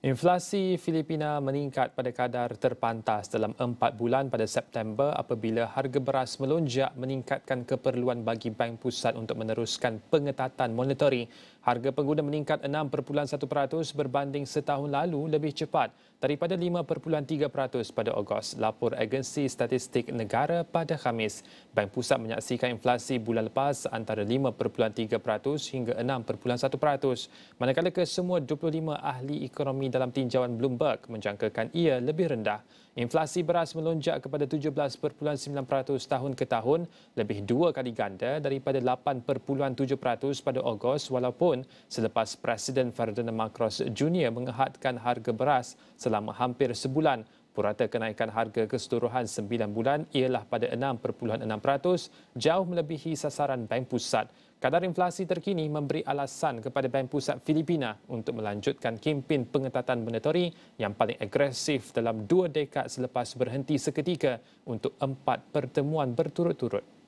Inflasi Filipina meningkat pada kadar terpantas dalam empat bulan pada September apabila harga beras melonjak meningkatkan keperluan bagi Bank Pusat untuk meneruskan pengetatan monetari. Harga pengguna meningkat 6.1% berbanding setahun lalu lebih cepat daripada 5.3% pada Ogos, lapor Agensi Statistik Negara pada Khamis. Bank Pusat menyaksikan inflasi bulan lepas antara 5.3% hingga 6.1%, manakala kesemua 25 ahli ekonomi dalam tinjauan Bloomberg menjangkakan ia lebih rendah. Inflasi beras melonjak kepada 17.9% tahun ke tahun, lebih dua kali ganda daripada 8.7% pada Ogos walaupun selepas Presiden Ferdinand Marcos Jr. mengehadkan harga beras selama hampir sebulan. Purata kenaikan harga keseluruhan 9 bulan ialah pada 6.6%, jauh melebihi sasaran Bank Pusat. Kadar inflasi terkini memberi alasan kepada Bank Pusat Filipina untuk melanjutkan kempen pengetatan monetari yang paling agresif dalam dua dekad selepas berhenti seketika untuk empat pertemuan berturut-turut.